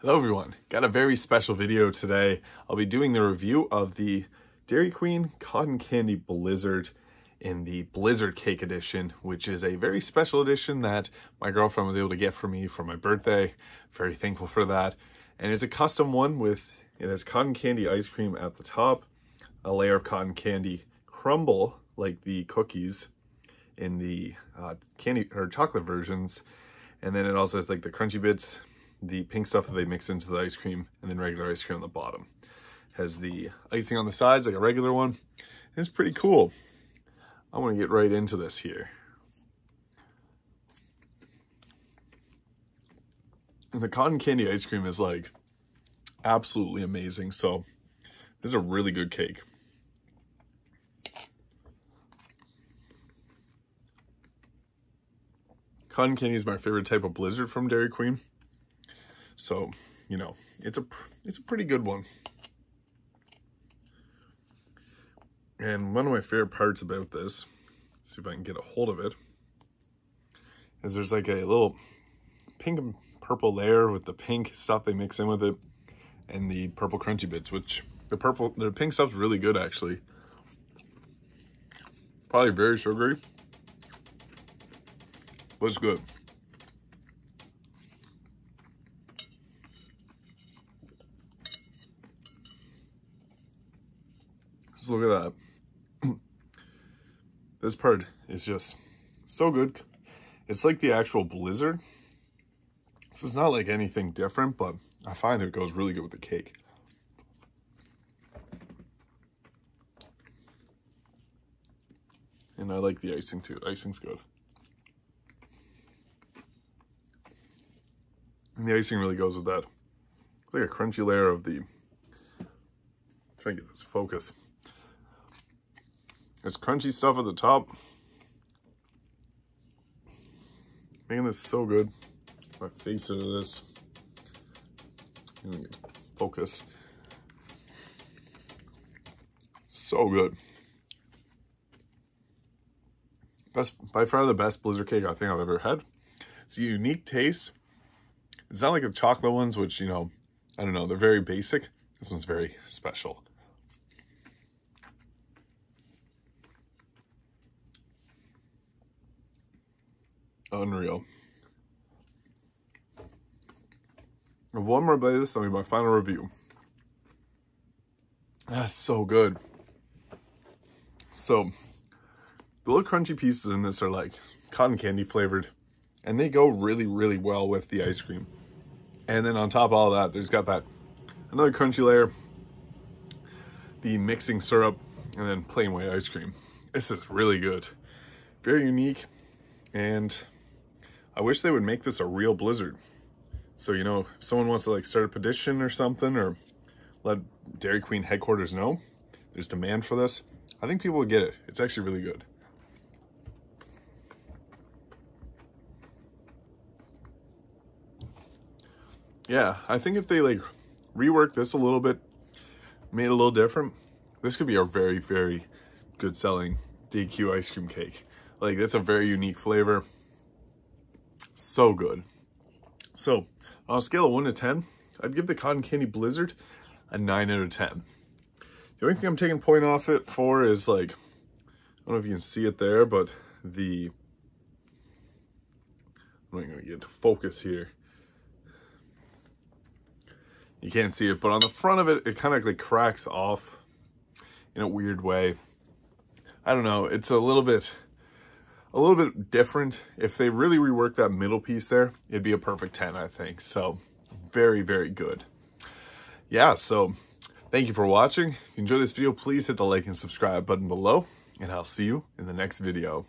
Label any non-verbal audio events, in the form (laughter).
Hello everyone, got a very special video today. I'll be doing the review of the Dairy Queen Cotton Candy Blizzard in the Blizzard Cake Edition, which is a very special edition that my girlfriend was able to get for me for my birthday. Very thankful for that. And it's a custom one with, it has cotton candy ice cream at the top, a layer of cotton candy crumble like the cookies in the uh, candy or chocolate versions. And then it also has like the crunchy bits the pink stuff that they mix into the ice cream and then regular ice cream on the bottom. Has the icing on the sides like a regular one. It's pretty cool. I want to get right into this here. And the cotton candy ice cream is like absolutely amazing. So this is a really good cake. Cotton candy is my favorite type of blizzard from Dairy Queen. So, you know, it's a it's a pretty good one. And one of my favorite parts about this, see if I can get a hold of it, is there's like a little pink and purple layer with the pink stuff they mix in with it and the purple crunchy bits, which the purple, the pink stuff's really good actually. Probably very sugary, but it's good. Look at that. (clears throat) this part is just so good. It's like the actual Blizzard. So it's not like anything different, but I find it goes really good with the cake. And I like the icing too. Icing's good. And the icing really goes with that. Like a crunchy layer of the, try to get this focus. There's crunchy stuff at the top. Man, this is so good. My face into this. Focus. So good. Best by far the best blizzard cake I think I've ever had. It's a unique taste. It's not like the chocolate ones, which, you know, I don't know, they're very basic. This one's very special. Unreal. One more bite of this, that'll be my final review. That's so good. So, the little crunchy pieces in this are like cotton candy flavored, and they go really, really well with the ice cream. And then on top of all that, there's got that another crunchy layer, the mixing syrup, and then plain white ice cream. This is really good. Very unique, and I wish they would make this a real blizzard. So, you know, if someone wants to like start a petition or something or let Dairy Queen headquarters know there's demand for this, I think people will get it. It's actually really good. Yeah, I think if they like rework this a little bit, made it a little different, this could be a very, very good selling DQ ice cream cake. Like, that's a very unique flavor. So good. So, on a scale of 1 to 10, I'd give the Cotton Candy Blizzard a 9 out of 10. The only thing I'm taking point off it for is like, I don't know if you can see it there, but the, I'm not to get to focus here. You can't see it, but on the front of it, it kind of like cracks off in a weird way. I don't know. It's a little bit a little bit different. If they really rework that middle piece there, it'd be a perfect 10, I think. So very, very good. Yeah, so thank you for watching. If you enjoyed this video, please hit the like and subscribe button below, and I'll see you in the next video.